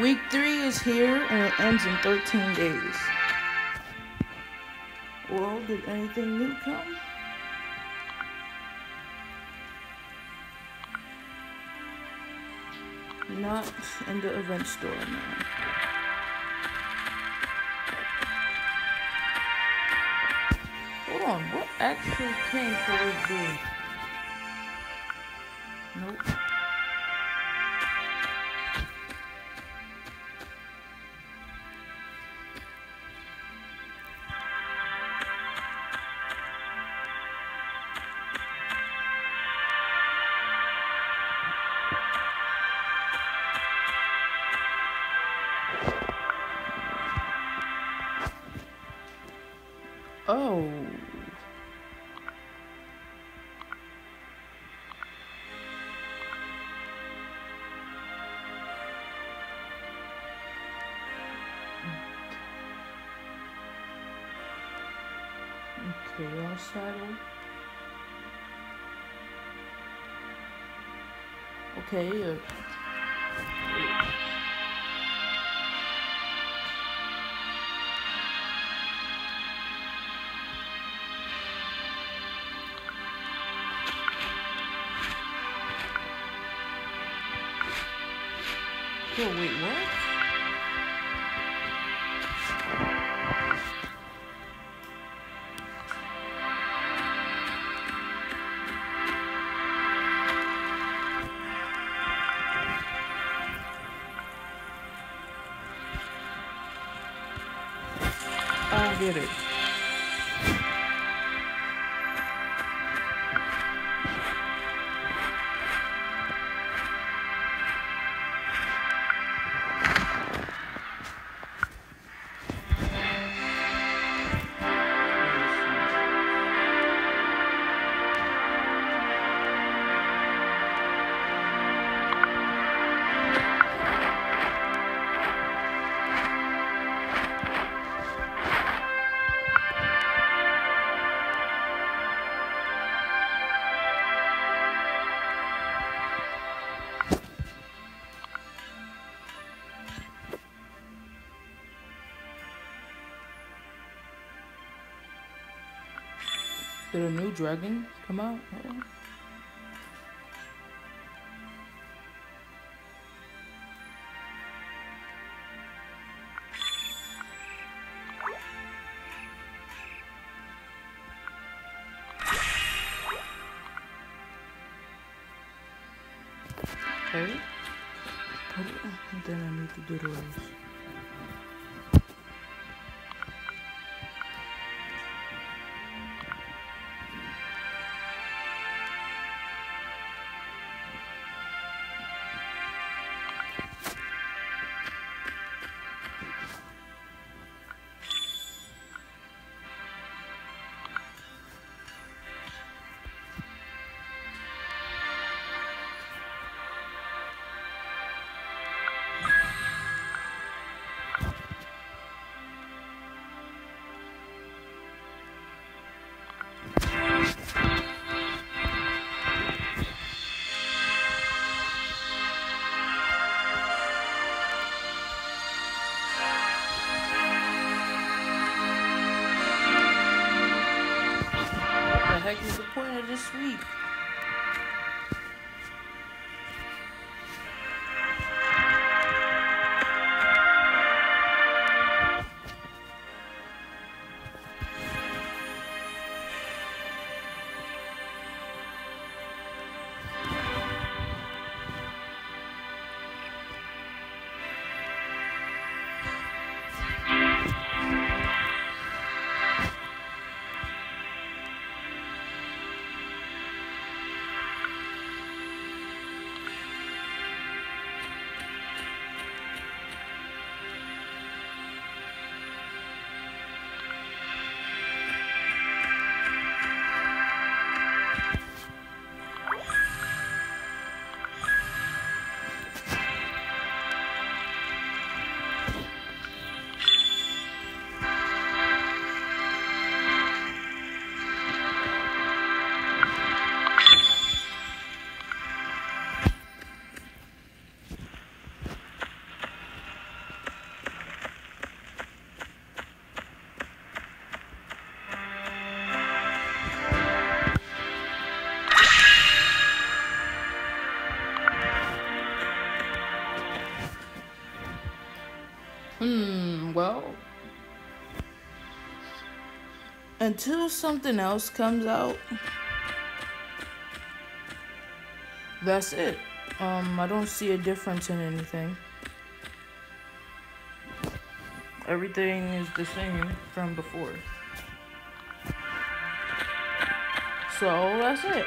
Week three is here and it ends in 13 days. Well, did anything new come? Not in the event store now. Hold on, what actually came for this Nope. Oh. Okay, uh, Oh, wait, what? I don't get it. Did a new dragon come out? Uh-oh. Okay. Then I need to do those. The heck is the point of this week? Until something else comes out, that's it. Um, I don't see a difference in anything. Everything is the same from before. So that's it.